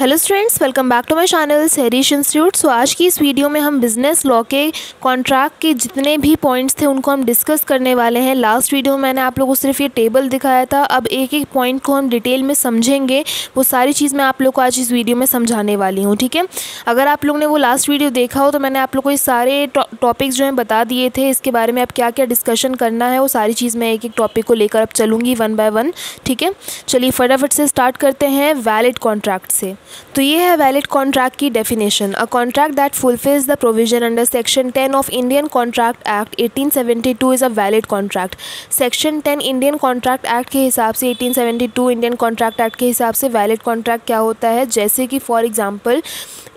Hello students welcome back to my channel सेरिश institute so आज की इस वीडियो में हम बिज़नेस लॉ के कॉन्ट्रैक्ट के जितने भी पॉइंट्स थे, उनको हम डिस्कस करने वाले हैं। लास्ट वीडियो में मैंने आप लोगों को सिर्फ़ ये टेबल दिखाया था। अब एक एक पॉइंट को हम डिटेल में समझेंगे। वो सारी चीज़ मैं आप लोग को आज इस वीडियो में समझाने वाली हूँ, ठीक है? अगर आप लोग ने वो लास्ट वीडियो देखा हो तो मैंने आप लोग को ये सारे टॉपिक्स जो हैं बता दिए थे। इसके बारे में अब क्या क्या डिस्कशन करना है, वो सारी चीज़ मैं एक एक टॉपिक को लेकर अब चलूँगी वन बाय वन ठीक है? चलिए फटाफट से स्टार्ट करते हैं वैलिड कॉन्ट्रैक्ट से। तो ये है वैलिड कॉन्ट्रैक्ट की definition a contract that fulfils the provision under section 10 of Indian Contract Act 1872 is a valid contract section 10 Indian Contract Act के हिसाब से 1872 इंडियन कॉन्ट्रैक्ट एक्ट के हिसाब से वैलिड कॉन्ट्रैक्ट क्या होता है? जैसे कि फॉर एग्ज़ाम्पल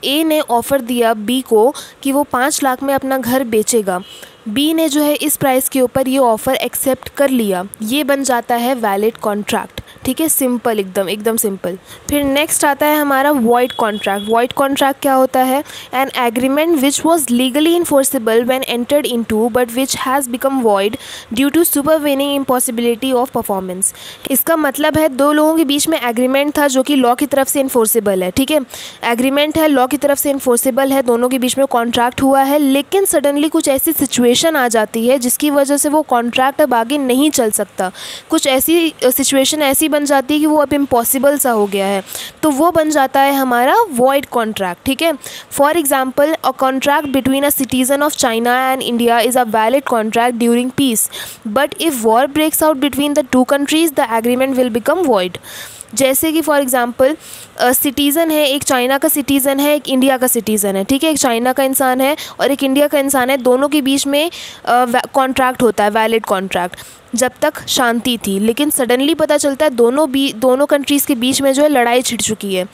ए ने ऑफ़र दिया बी को कि वो पाँच लाख में अपना घर बेचेगा। बी ने जो है इस प्राइस के ऊपर ये ऑफ़र एक्सेप्ट कर लिया। ये बन जाता है वैलिड कॉन्ट्रैक्ट ठीक है? सिंपल एकदम एकदम सिंपल फिर नेक्स्ट आता है हमारा वॉइड कॉन्ट्रैक्ट वॉइड कॉन्ट्रैक्ट क्या होता है? An agreement which was legally enforceable when entered into but which has become void due to super supervening impossibility of performance इसका मतलब है दो लोगों के बीच में एग्रीमेंट था जो कि लॉ की तरफ़ से इन्फोर्सिबल है। ठीक है? एग्रीमेंट है लॉ की तरफ़ से इन्फोर्सिबल है, दोनों के बीच में कॉन्ट्रैक्ट हुआ है, लेकिन सडनली कुछ ऐसी सिचुएशन आ जाती है, जिसकी वजह से वो कॉन्ट्रैक्ट अब आगे नहीं चल सकता। कुछ ऐसी सिचुएशन ऐसी बन जाती है कि वो अब इम्पॉसिबल सा हो गया है। तो वो बन जाता है हमारा वॉइड कॉन्ट्रैक्ट ठीक है? For example a contract between a citizen of China and India is a valid contract during peace but if war breaks out between the two countries the agreement will become void जैसे कि for example citizen है, एक China का citizen है, एक India का citizen है, ठीक है? एक चाइना का इंसान है और एक इंडिया का इंसान है, दोनों के बीच में कॉन्ट्रैक्ट होता है वैलिड कॉन्ट्रैक्ट जब तक शांति थी, लेकिन सडनली पता चलता है, दोनों बी, दोनों कंट्रीज़ के बीच में जो है, लड़ाई छिड़ चुकी है।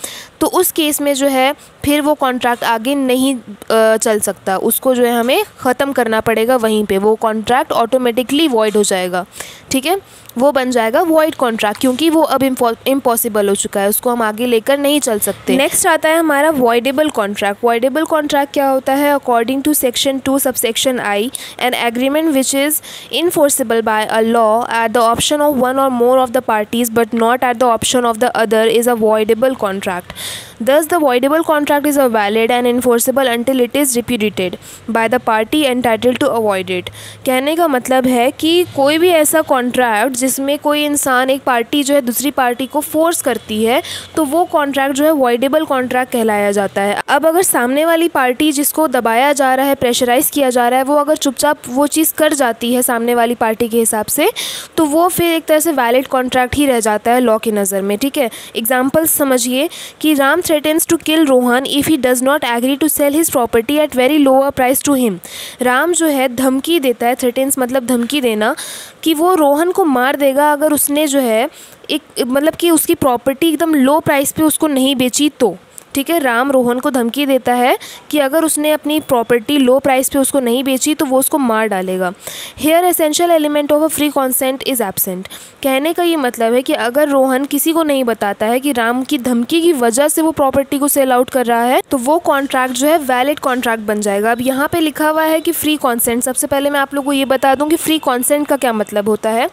तो उस केस में जो है, फिर वो कॉन्ट्रैक्ट आगे नहीं चल सकता। उसको जो है, हमें ख़त्म करना पड़ेगा वहीं पे। वो कॉन्ट्रैक्ट ऑटोमेटिकली वॉइड हो जाएगा, ठीक है? वो बन जाएगा वॉइड कॉन्ट्रैक्ट क्योंकि वो अब इम्पॉसिबल हो चुका है। उसको हम आगे लेकर नहीं चल सकते। नेक्स्ट आता है हमारा वॉइडेबल कॉन्ट्रैक्ट वॉइडेबल कॉन्ट्रैक्ट क्या होता है? According to section two sub section I an agreement which is enforceable by a law at the option of one or more of the parties but not at the option of the other is a voidable contract. Thus, the voidable contract is valid and enforceable until it is repudiated by the party entitled to avoid it. कहने का मतलब है कि कोई भी ऐसा contract जिसमें कोई इंसान एक पार्टी जो है दूसरी पार्टी को फोर्स करती है तो वो कॉन्ट्रैक्ट जो है वॉइडेबल कॉन्ट्रैक्ट कहलाया जाता है अब अगर सामने वाली पार्टी जिसको दबाया जा रहा है प्रेशराइज किया जा रहा है वो अगर चुपचाप वो चीज़ कर जाती है सामने वाली पार्टी के हिसाब से तो वो फिर एक तरह से वैलिड कॉन्ट्रैक्ट ही रह जाता है लॉ की नज़र में ठीक है एग्ज़ाम्पल समझिए कि Ram threatens to kill Rohan if he does not agree to sell his property at very lower price to him. Ram जो है धमकी देता है threatens मतलब धमकी देना कि वो रोहन को मार देगा अगर उसने जो है एक मतलब कि उसकी प्रॉपर्टी एकदम लो प्राइस पे उसको नहीं बेची तो ठीक है, राम रोहन को धमकी देता है कि अगर उसने अपनी प्रॉपर्टी लो प्राइस पे उसको नहीं बेची तो वो उसको मार डालेगा। Here essential element of a free consent is absent कहने का ये मतलब है कि अगर रोहन किसी को नहीं बताता है कि राम की धमकी की वजह से वो प्रॉपर्टी को सेल आउट कर रहा है तो वो कॉन्ट्रैक्ट जो है वैलिड कॉन्ट्रैक्ट बन जाएगा। अब यहाँ पे लिखा हुआ है कि फ्री कॉन्सेंट सबसे पहले मैं आप लोग को ये बता दूँ कि फ्री कॉन्सेंट का क्या मतलब होता है।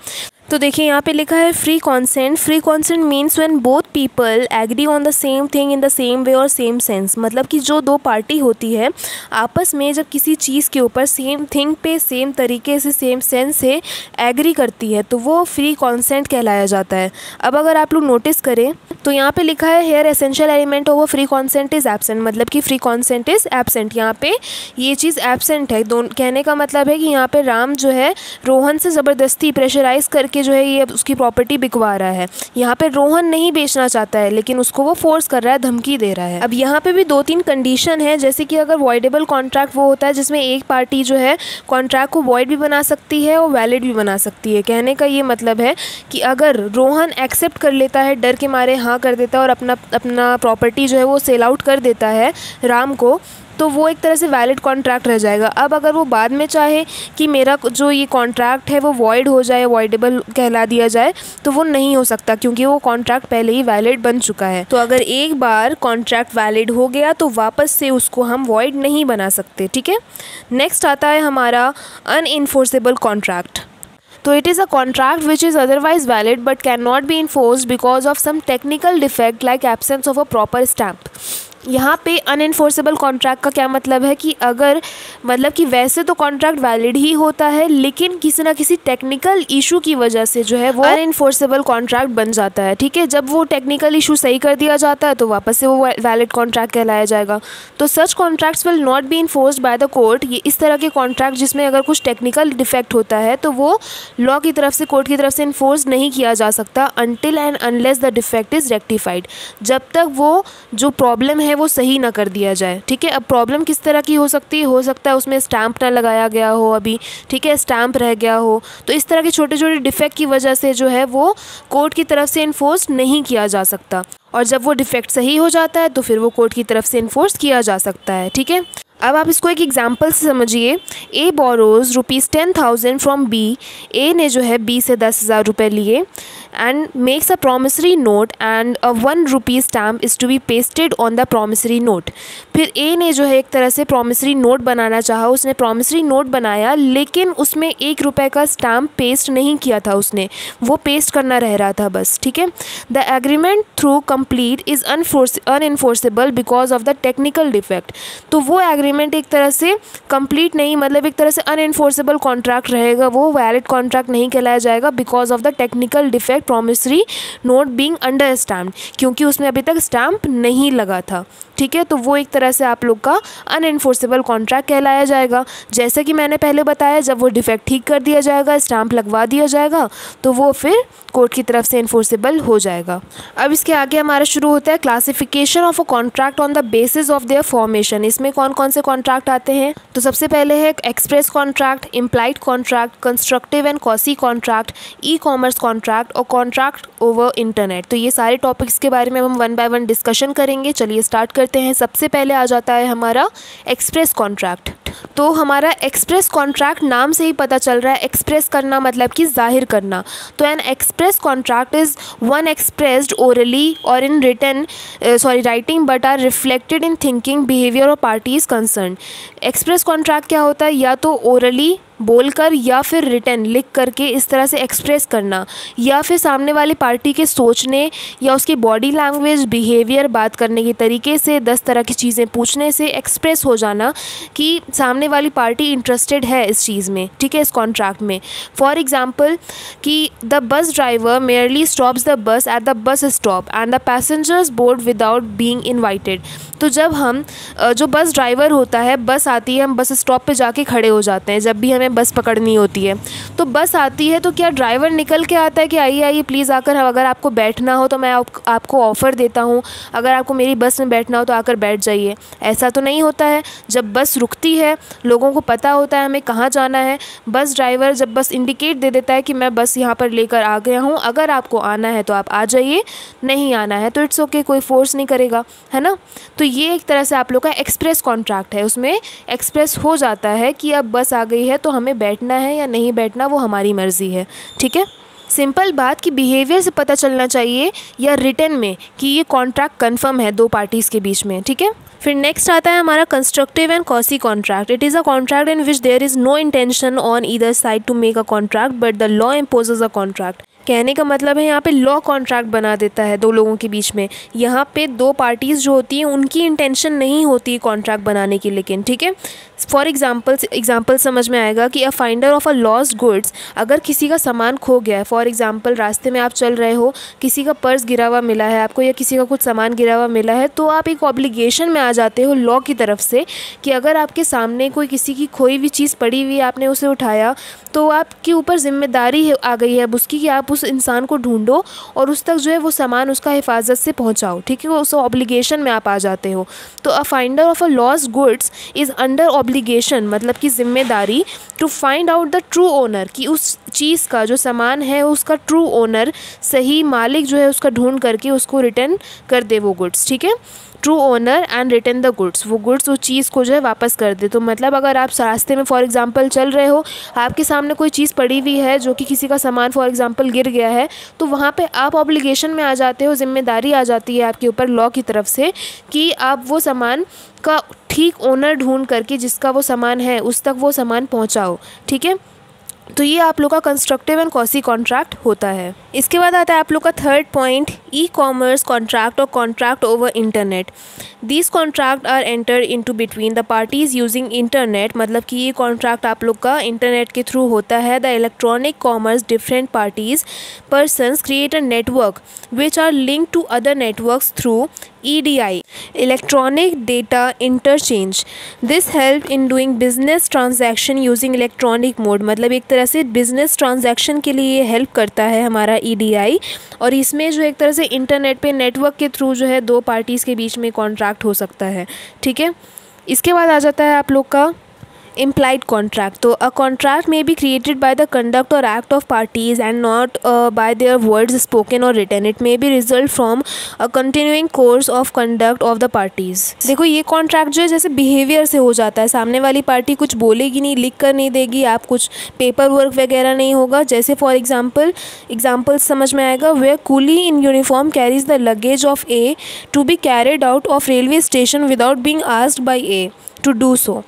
तो देखिए, यहाँ पे लिखा है free consent free consent means when both people agree on the same thing in the same way और सेम सेंस मतलब कि जो दो पार्टी होती है, आपस में जब किसी चीज़ के ऊपर सेम थिंग पे सेम तरीके से सेम सेंस से एग्री करती है तो वो फ्री कॉन्सेंट कहलाया जाता है। अब अगर आप लोग नोटिस करें तो यहाँ पे लिखा है here essential element over free consent is absent मतलब कि फ्री कॉन्सेंट इज़ एबसेंट यहाँ पे ये चीज़ एबसेंट है। दोनों, कहने का मतलब है कि यहाँ पे राम जो है, रोहन से ज़बरदस्ती प्रेशराइज करके करके जो है ये उसकी प्रॉपर्टी बिकवा रहा है। यहाँ पे रोहन नहीं बेचना चाहता है, लेकिन उसको वो फोर्स कर रहा है, धमकी दे रहा है। अब यहाँ पे भी दो तीन कंडीशन है, जैसे कि अगर वॉइडेबल कॉन्ट्रैक्ट वो होता है, जिसमें एक पार्टी जो है कॉन्ट्रैक्ट को वॉइड भी बना सकती है और वैलिड भी बना सकती है। कहने का ये मतलब है कि अगर रोहन एक्सेप्ट कर लेता है, डर के मारे हाँ कर देता है और अपना अपना प्रॉपर्टी जो है वो सेल आउट कर देता है राम को तो वो एक तरह से वैलिड कॉन्ट्रैक्ट रह जाएगा। अब अगर वो बाद में चाहे कि मेरा जो ये कॉन्ट्रैक्ट है वो वॉइड हो जाए वॉइडेबल कहला दिया जाए तो वो नहीं हो सकता क्योंकि वो कॉन्ट्रैक्ट पहले ही वैलिड बन चुका है। तो अगर एक बार कॉन्ट्रैक्ट वैलिड हो गया तो वापस से उसको हम वॉइड नहीं बना सकते, ठीक है? नेक्स्ट आता है हमारा अनइन्फोर्सेबल कॉन्ट्रैक्ट तो it is a contract which is otherwise valid but can not be enforce because of some technical defect like absence of a proper stamp यहाँ पे अनइन्फोर्सेबल कॉन्ट्रैक्ट का क्या मतलब है कि अगर मतलब कि वैसे तो कॉन्ट्रैक्ट वैलिड ही होता है, लेकिन किसी ना किसी टेक्निकल इशू की वजह से जो है वो अनइन्फोर्सेबल कॉन्ट्रैक्ट बन जाता है, ठीक है? जब वो टेक्निकल इशू सही कर दिया जाता है तो वापस से वो वैलिड कॉन्ट्रैक्ट कहलाया जाएगा। तो such contracts will not be enforced by the court ये इस तरह के कॉन्ट्रैक्ट जिसमें अगर कुछ टेक्निकल डिफेक्ट होता है तो वो लॉ की तरफ़ से कोर्ट की तरफ़ से इन्फोर्स नहीं किया जा सकता until and unless the defect is rectified जब तक वो जो प्रॉब्लम है वो सही ना कर दिया जाए। ठीक है, अब प्रॉब्लम किस तरह की हो सकती? है हो सकता है उसमें स्टैम्प ना लगाया गया हो अभी। ठीक है स्टैम्प रह गया हो। तो इस तरह के छोटे छोटे डिफेक्ट की वजह से जो है वो कोर्ट की तरफ़ से इन्फोर्स नहीं किया जा सकता। और जब वो डिफेक्ट सही हो जाता है तो फिर वो कोर्ट की तरफ़ से इन्फोर्स किया जा सकता है, ठीक है? अब आप इसको एक एग्ज़ाम्पल से समझिए। A borrows rupees ten thousand from B A ने जो है बी से दस हज़ार रुपये लिए and makes a promissory note and a one rupees stamp is to be pasted on the promissory note फिर ए ने जो है एक तरह से प्रोमिसरी नोट बनाना चाहा, उसने प्रोमिसरी नोट बनाया, लेकिन उसमें एक रुपये का स्टैम्प पेस्ट नहीं किया था उसने। वो पेस्ट करना रह रहा था बस, ठीक है? The agreement through complete is unenforce unenforceable because of the technical defect तो वो एग्रीमेंट एक तरह से कंप्लीट नहीं मतलब एक तरह से अनइन्फोर्सेबल कॉन्ट्रैक्ट रहेगा, वो वैलिड कॉन्ट्रैक्ट नहीं कहलाया जाएगा because of the technical defect promissory note being under stamp क्योंकि उसमें अभी तक स्टैम्प नहीं लगा था। ठीक है? तो वो एक तरह से आप लोग का अनइन्फोर्सेबल कॉन्ट्रैक्ट कहलाया जाएगा। जैसे कि मैंने पहले बताया, जब वो डिफेक्ट ठीक कर दिया जाएगा स्टैम्प लगवा दिया जाएगा तो वो फिर कोर्ट की तरफ़ से इन्फोर्सेबल हो जाएगा। अब इसके आगे हमारा शुरू होता है classification of a contract on the basis of their formation इसमें कौन कौन से कॉन्ट्रैक्ट आते हैं? तो सबसे पहले है express contract implied contract constructive and quasi contract e commerce contract और कॉन्ट्रैक्ट ओवर इंटरनेट तो ये सारे टॉपिक्स के बारे में हम वन बाय वन डिस्कशन करेंगे। चलिए स्टार्ट करते हैं। सबसे पहले आ जाता है हमारा एक्सप्रेस कॉन्ट्रैक्ट तो हमारा एक्सप्रेस कॉन्ट्रैक्ट नाम से ही पता चल रहा है। एक्सप्रेस करना मतलब कि ज़ाहिर करना। तो an express contract is one expressed orally or in return sorry writing but are reflected in thinking behaviour or party parties concern express contract क्या होता है? या तो ओरली बोलकर या फिर रिटर्न लिख करके इस तरह से एक्सप्रेस करना, या फिर सामने वाली पार्टी के सोचने या उसकी बॉडी लैंग्वेज बिहेवियर बात करने के तरीके से, दस तरह की चीज़ें पूछने से एक्सप्रेस हो जाना कि सामने वाली पार्टी इंटरेस्टेड है इस चीज़ में, ठीक है, इस कॉन्ट्रैक्ट में। फॉर एग्ज़ाम्पल कि the bus driver merely stops the bus at the bus stop and the passengers board without being invited तो जब हम जो बस ड्राइवर होता है बस आती है, हम बस स्टॉप पर जाके खड़े हो जाते हैं, जब भी हमें बस पकड़नी होती है। तो बस आती है तो क्या ड्राइवर निकल के आता है कि आइए आइए प्लीज़ आकर अगर आपको बैठना हो तो मैं आप, आपको ऑफ़र देता हूँ। अगर आपको मेरी बस में बैठना हो तो आकर बैठ जाइए। ऐसा तो नहीं होता है। जब बस रुकती है लोगों को पता होता है हमें कहाँ जाना है। बस ड्राइवर जब बस इंडिकेट दे देता है कि मैं बस यहाँ पर लेकर आ गया हूँ। अगर आपको आना है तो आप आ जाइए। नहीं आना है तो इट्स ओके कोई फोर्स नहीं करेगा है ना? तो ये एक तरह से आप लोग का एक्सप्रेस कॉन्ट्रैक्ट है। उसमें एक्सप्रेस हो जाता है कि अब बस आ गई है तो हमें बैठना है या नहीं बैठना वो हमारी मर्ज़ी है, ठीक है? सिंपल बात कि बिहेवियर से पता चलना चाहिए या रिटर्न में कि ये कॉन्ट्रैक्ट कंफर्म है दो पार्टीज़ के बीच में, ठीक है? फिर नेक्स्ट आता है हमारा constructive and quasi contract it is a contract in which there is no intention on either side to make a contract but the law imposes a contract कहने का मतलब है यहाँ पे लॉ कॉन्ट्रैक्ट बना देता है दो लोगों के बीच में। यहाँ पे दो पार्टीज़ जो होती हैं, उनकी इंटेंशन नहीं होती कॉन्ट्रैक्ट बनाने की, लेकिन, ठीक है? फॉर एग्ज़ाम्पल एग्ज़ाम्पल समझ में आएगा कि a finder of a lost goods अगर किसी का सामान खो गया है फॉर एग्ज़ाम्पल रास्ते में आप चल रहे हो, किसी का पर्स गिरा हुआ मिला है आपको या किसी का कुछ सामान गिरा हुआ मिला है तो आप एक ऑब्लिगेशन में आ जाते हो लॉ की तरफ़ से कि अगर आपके सामने कोई किसी की खोई हुई चीज़ पड़ी हुई आपने उसे उठाया तो आपके ऊपर ज़िम्मेदारी आ गई है अब उसकी कि आप उस इंसान को ढूंढो और उस तक जो है वो सामान उसका हिफाजत से पहुँचाओ, ठीक है? उस ऑब्लिगेशन में आप आ जाते हो। तो a finder of a loss goods is under obligation मतलब कि ज़िम्मेदारी to find out the true owner कि उस चीज़ का जो सामान है, उसका ट्रू ओनर सही मालिक जो है, उसका ढूंढ करके उसको रिटर्न कर दे वो गुड्स ठीक है? True owner and return the goods वो गुड्स उस चीज़ को जो है वापस कर दे। तो मतलब अगर आप रास्ते में फॉर एग्जांपल चल रहे हो, आपके सामने कोई चीज़ पड़ी हुई है जो कि किसी का सामान फॉर एग्जांपल गिर गया है तो वहाँ पे आप ऑब्लिगेशन में आ जाते हो, ज़िम्मेदारी आ जाती है आपके ऊपर लॉ की तरफ़ से कि आप वो सामान का ठीक ओनर ढूंढ करके जिसका वो सामान है, उस तक वो सामान पहुँचाओ। ठीक है? तो ये आप लोग का कंस्ट्रक्टिव एंड कॉसी कॉन्ट्रैक्ट होता है। इसके बाद आता है आप लोग का third point e commerce contract और contract over internet this contract are enter into between the parties using internet मतलब कि ये कॉन्ट्रैक्ट आप लोग का इंटरनेट के थ्रू होता है the electronic commerce different parties persons create a network which are link to other networks through EDI electronic data interchange. This help in doing business transaction using electronic mode मतलब एक तरह से business transaction के लिए ये help करता है हमारा ईडीआई और इसमें जो एक तरह से इंटरनेट पर नेटवर्क के थ्रू जो है दो पार्टीज़ के बीच में कॉन्ट्रैक्ट हो सकता है, ठीक है? इसके बाद आ जाता है आप लोग का इम्प्लाइड कॉन्ट्रैक्ट तो a contract may be created by the conduct or act of parties and not by their words spoken or written it may be result from a continuing course of conduct of the parties देखो, ये contract जो है, जैसे behaviour से हो जाता है। सामने वाली पार्टी कुछ बोलेगी नहीं, लिख कर नहीं देगी, आप कुछ पेपर वर्क वगैरह नहीं होगा। जैसे फॉर एग्ज़ाम्पल एग्ज़ाम्पल समझ में आएगा A coolie in uniform carries the luggage of A to be carried out of railway station without being asked by A to do so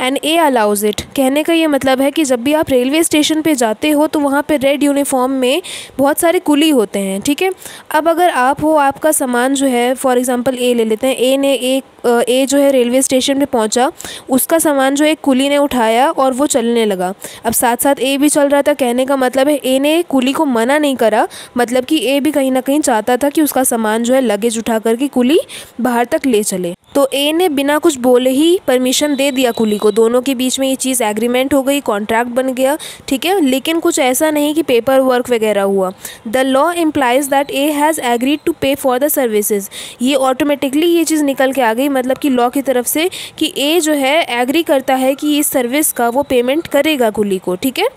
and A allows it कहने का ये मतलब है कि जब भी आप रेलवे स्टेशन पे जाते हो तो वहाँ पे रेड यूनिफॉर्म में बहुत सारे कुली होते हैं, ठीक है? अब अगर आप हो, आपका सामान जो है फॉर एग्ज़ाम्पल ए ले लेते हैं। ए ने एक ए जो है रेलवे स्टेशन पे पहुँचा, उसका सामान जो एक कुली ने उठाया और वो चलने लगा। अब साथ साथ ए भी चल रहा था। कहने का मतलब है ए ने कुली को मना नहीं करा। मतलब कि ए भी कहीं ना कहीं चाहता था कि उसका सामान जो है लगेज उठा करके कुली बाहर तक ले चले। तो ए ने बिना कुछ बोले ही परमिशन दे दिया कुली को। दोनों के बीच में ये चीज़ एग्रीमेंट हो गई कॉन्ट्रैक्ट बन गया, ठीक है? लेकिन कुछ ऐसा नहीं कि पेपर वर्क वगैरह हुआ। The law implies that A has agreed to pay for the services ये ऑटोमेटिकली ये चीज़ निकल के आ गई मतलब कि लॉ की तरफ़ से कि ए जो है एग्री करता है कि इस सर्विस का वो पेमेंट करेगा कुली को, ठीक है?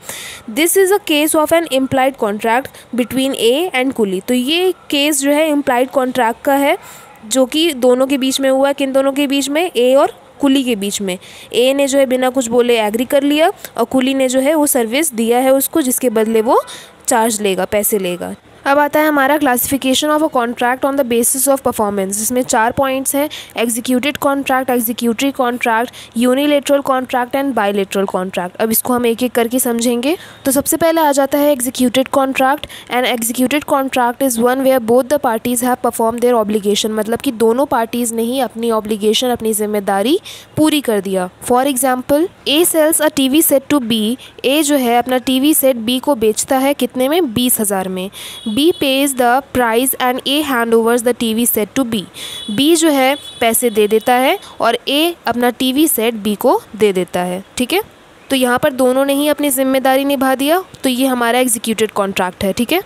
This is a case of an implied contract between A and coolie. तो ये केस जो है इम्प्लाइड कॉन्ट्रैक्ट का है, जो कि दोनों के बीच में हुआ। किन दोनों के बीच में? ए और कुली के बीच में। ए ने जो है बिना कुछ बोले एग्री कर लिया और कुली ने जो है वो सर्विस दिया है उसको, जिसके बदले वो चार्ज लेगा, पैसे लेगा। अब आता है हमारा classification of a contract on the basis of performance इसमें चार पॉइंट्स हैं executed contract executory contract unilateral contract and bilateral contract अब इसको हम एक एक करके समझेंगे। तो सबसे पहले आ जाता है executed contract and executed contract is one where both the parties have perform their obligation मतलब कि दोनों पार्टीज़ ने ही अपनी ऑब्लिगेशन अपनी ज़िम्मेदारी पूरी कर दिया। For example A sells a T V set to B A जो है अपना टी वी सेट बी को बेचता है कितने में? बीस हज़ार में। B pays the price and A hand overs the T V set to B B जो है, पैसे दे देता है और ए अपना टी वी सेट बी को दे देता है, ठीक है? तो यहाँ पर दोनों ने ही अपनी ज़िम्मेदारी निभा दिया तो ये हमारा एग्जीक्यूटेड कॉन्ट्रैक्ट है, ठीक है?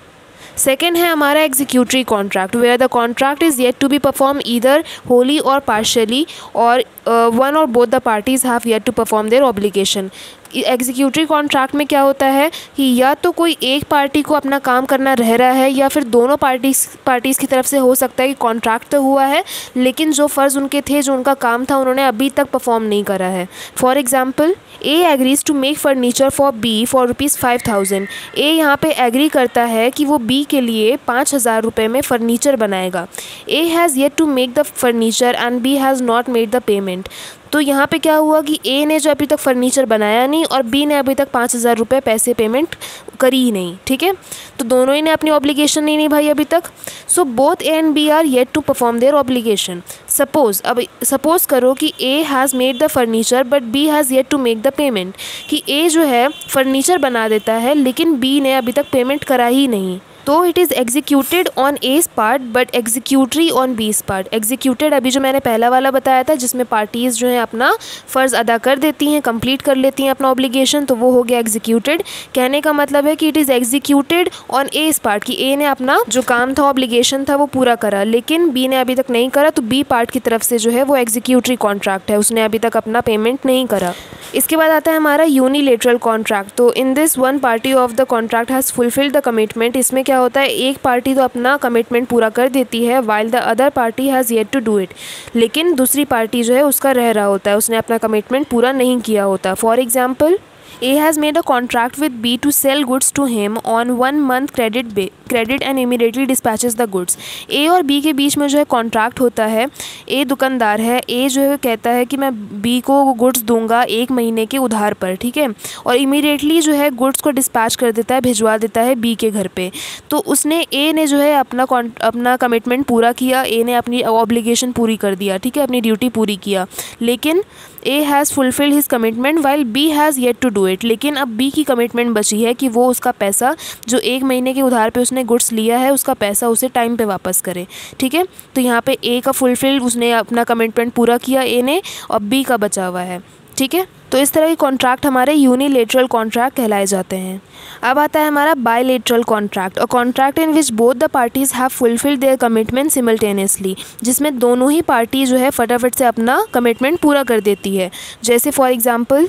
सेकेंड है हमारा executory contract where the contract is yet to be perform either wholly or partially or one or both the parties have yet to perform their obligation executive contract में क्या होता है कि या तो कोई एक पार्टी को अपना काम करना रह रहा है या फिर दोनों पार्टीज़ पार्टीज़ की तरफ़ से हो सकता है कि कॉन्ट्रैक्ट तो हुआ है, लेकिन जो फ़र्ज़ उनके थे, जो उनका काम था, उन्होंने अभी तक परफॉर्म नहीं करा है। For example A agrees to make furniture for B for rupees five thousand A यहाँ पे एग्री करता है कि वो बी के लिए पाँच हज़ार रुपये में फ़र्नीचर बनाएगा। A has yet to make the furniture and B has not made the payment तो यहाँ पे क्या हुआ कि ए ने जो अभी तक फर्नीचर बनाया नहीं और बी ने अभी तक पाँच हज़ार रुपये पैसे पेमेंट करी ही नहीं, ठीक है? तो दोनों ही ने अपनी ऑब्लिगेशन नहीं निभाई अभी तक। So both A and B are yet to perform their obligation suppose अब सपोज़ करो कि A has made the furniture but B has yet to make the payment कि ए जो है फर्नीचर बना देता है, लेकिन बी ने अभी तक पेमेंट करा ही नहीं। तो it is executed on A's part but executory on B's part executed अभी जो मैंने पहला वाला बताया था, जिसमें पार्टीज़ जो है अपना फ़र्ज़ अदा कर देती हैं कंप्लीट कर लेती हैं अपना ऑब्लिगेशन तो वो हो गया एग्जीक्यूटेड कहने का मतलब है कि it is executed on each part कि ए ने अपना जो काम था ऑब्लिगेशन था, वो पूरा करा। लेकिन बी ने अभी तक नहीं करा तो बी पार्ट की तरफ़ से जो है वो एग्जीक्यूटरी कॉन्ट्रैक्ट है। उसने अभी तक अपना पेमेंट नहीं करा। इसके बाद आता है हमारा यूनिलेटरल कॉन्ट्रैक्ट तो in this one party of the contract has fulfilled the commitment इसमें क्या होता है, एक पार्टी तो अपना कमिटमेंट पूरा कर देती है while the other party has yet to do it लेकिन दूसरी पार्टी जो है, उसका रह रहा होता है, उसने अपना कमिटमेंट पूरा नहीं किया होता. For example A has made a contract with B to sell goods to him on one month credit credit and immediately dispatches the goods A और बी के बीच में जो है कॉन्ट्रैक्ट होता है ए दुकानदार है ए जो है कहता है कि मैं बी को गुड्स दूँगा एक महीने के उधार पर, ठीक है? और इमीडिएटली जो है गुड्स को डिस्पैच कर देता है, भिजवा देता है बी के घर पे। तो उसने ए ने जो है अपना अपना कमिटमेंट पूरा किया ए ने अपनी ऑब्लिगेशन पूरी कर दिया, ठीक है? अपनी ड्यूटी पूरी किया। लेकिन A has fulfill his commitment while B has yet to do it लेकिन अब बी की कमिटमेंट बची है कि वो उसका पैसा जो एक महीने के उधार पर उसने गुड्स लिया है, उसका पैसा उसे टाइम पे वापस करे। ठीक है? तो यहाँ पे ए का फुलफिल उसने अपना कमिटमेंट पूरा किया ए ने, और बी का बचा हुआ है। ठीक है? तो इस तरह के कॉन्ट्रैक्ट हमारे यूनिलेटरल कॉन्ट्रैक्ट कहलाए जाते हैं। अब आता है हमारा बायलेटरल कॉन्ट्रैक्ट और contract in which both the parties have fulfilled their commitment simultaneously जिसमें दोनों ही पार्टी जो है फटाफट से अपना कमिटमेंट पूरा कर देती है। जैसे for example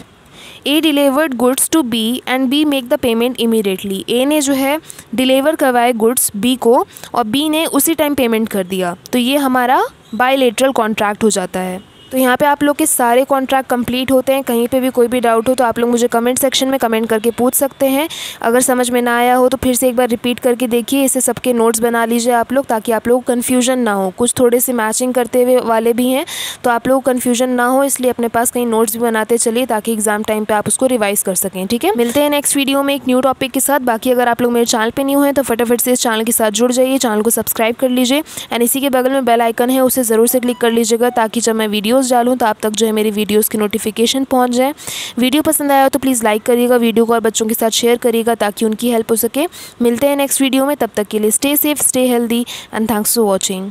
A delivered goods to B and B make the payment immediately A ने जो है डिलीवर करवाए गुड्स बी को और बी ने उसी टाइम पेमेंट कर दिया। तो ये हमारा बायलेटरल कॉन्ट्रैक्ट हो जाता है। तो यहाँ पे आप लोग के सारे कॉन्ट्रैक्ट कंप्लीट होते हैं। कहीं पे भी कोई भी डाउट हो तो आप लोग मुझे कमेंट सेक्शन में कमेंट करके पूछ सकते हैं। अगर समझ में ना आया हो तो फिर से एक बार रिपीट करके देखिए, इसे सबके नोट्स बना लीजिए आप लोग, ताकि आप लोग कन्फ्यूज़न ना हो। कुछ थोड़े से मैचिंग करते हुए वाले भी हैं तो आप लोग कन्फ्यूज़न ना हो, इसलिए अपने पास कहीं नोट्स भी बनाते चलिए, ताकि एग्ज़ाम टाइम पर आप उसको रिवाइज कर सकें, ठीक है? मिलते हैं नेक्स्ट वीडियो में एक न्यू टॉपिक के साथ। बाकी अगर आप लोग मेरे चैनल पर न्यू हैं तो फटाफट से इस चैनल के साथ जुड़ जाइए चैनल को सब्सक्राइब कर लीजिए। एंड इसी के बगल में बेल आइकन है, उसे ज़रूर से क्लिक कर लीजिएगा, ताकि जब मैं वीडियोज़ डालूँ तो आप तक जो है मेरी वीडियोज़ की नोटिफिकेशन पहुँच जाए। वीडियो पसंद आया तो प्लीज़ लाइक करिएगा वीडियो को और बच्चों के साथ शेयर करिएगा ताकि उनकी हेल्प हो सके। मिलते हैं नेक्स्ट वीडियो में, तब तक के लिए stay safe stay healthy and thanks for watching